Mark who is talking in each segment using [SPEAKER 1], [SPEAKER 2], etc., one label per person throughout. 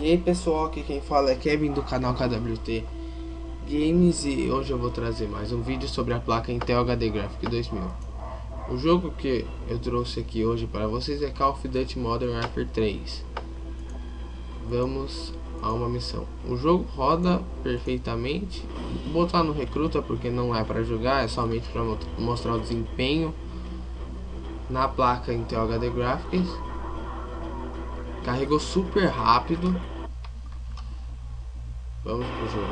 [SPEAKER 1] E aí pessoal, aqui quem fala é Kevin do canal KWT Games e hoje eu vou trazer mais um vídeo sobre a placa Intel HD Graphic 2000 O jogo que eu trouxe aqui hoje para vocês é Call of Duty Modern Warfare 3 Vamos a uma missão. O jogo roda perfeitamente. Vou botar no recruta porque não é para jogar, é somente para mostrar o desempenho na placa Intel HD Graphics Carregou super rápido. Vamos pro jogo.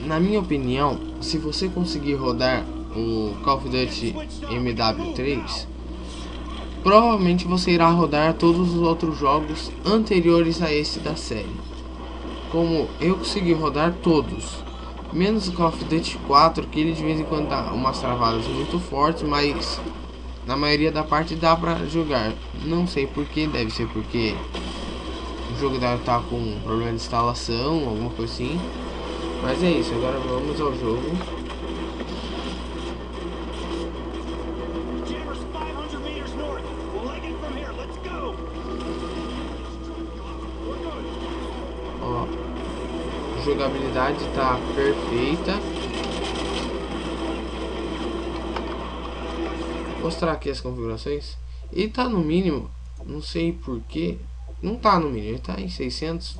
[SPEAKER 1] Na minha opinião, se você conseguir rodar o Call of Duty MW3, provavelmente você irá rodar todos os outros jogos anteriores a esse da série como eu consegui rodar todos. Menos o Call of Duty 4, que ele de vez em quando dá umas travadas muito fortes, mas na maioria da parte dá pra jogar. Não sei porquê, deve ser porque o jogo deve estar com problema de instalação, alguma coisa assim. Mas é isso, agora vamos ao jogo. Jogabilidade tá perfeita. Vou mostrar aqui as configurações. Ele tá no mínimo, não sei porquê. Não tá no mínimo, ele tá em 600.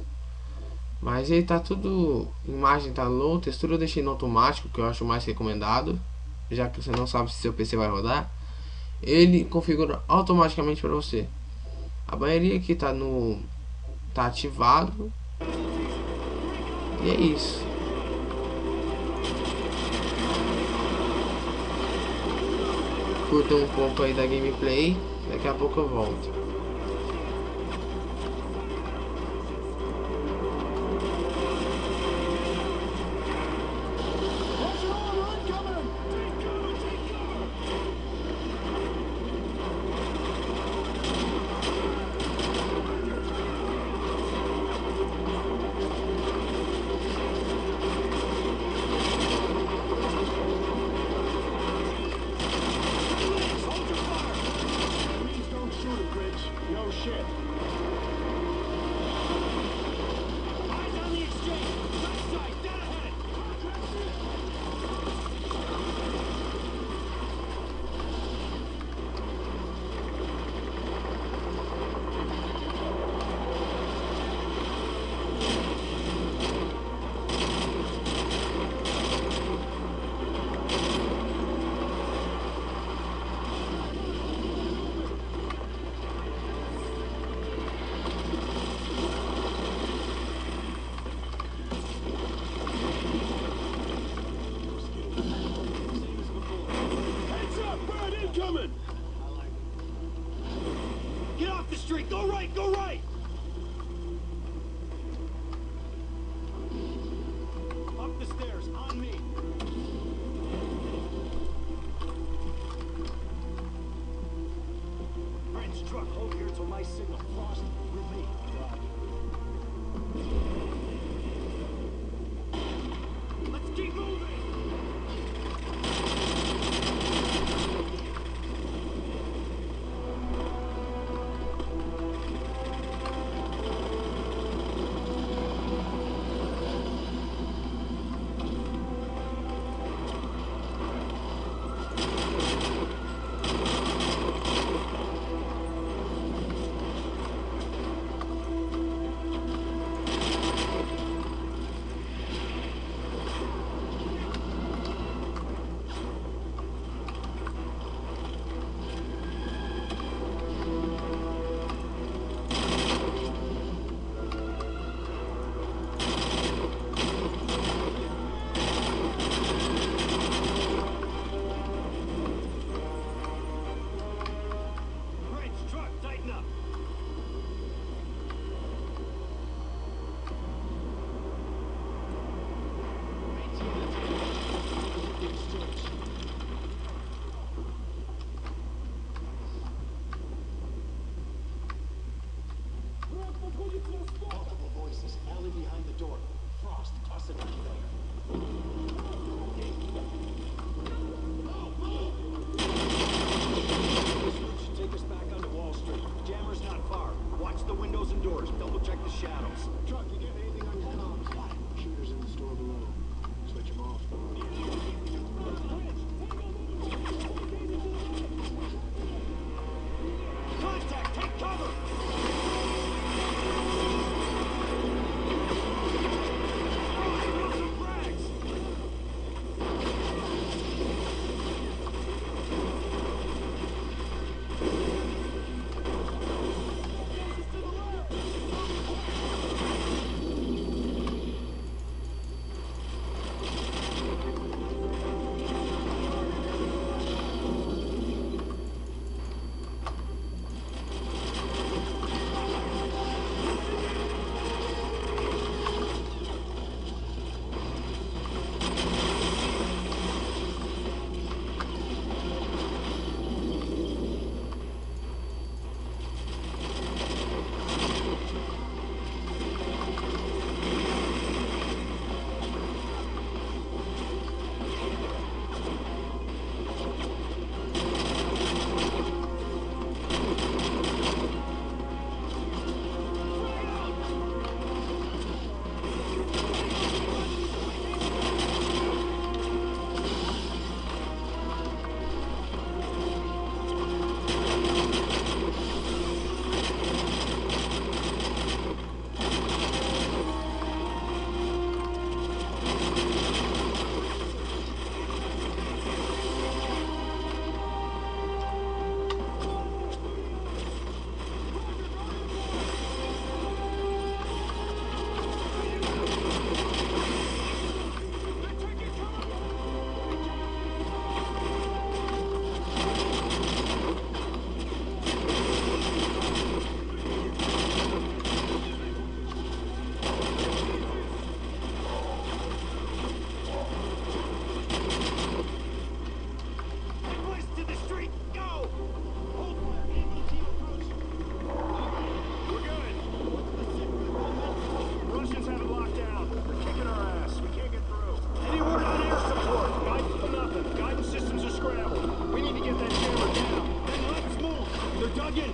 [SPEAKER 1] Mas ele tá tudo. Imagem tá low, textura eu deixei no automático, que eu acho mais recomendado. Já que você não sabe se seu PC vai rodar. Ele configura automaticamente para você. A maioria aqui tá no. tá ativado. E é isso. Curtam um pouco aí da gameplay. Daqui a pouco eu volto.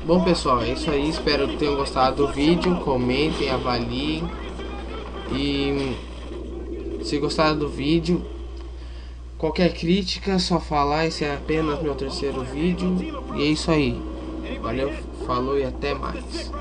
[SPEAKER 1] Bom pessoal, é isso aí. Espero que tenham gostado do vídeo. Comentem, avaliem. E se gostaram do vídeo, qualquer crítica, só falar. Esse é apenas meu terceiro vídeo. E é isso aí. Valeu, falou e até mais.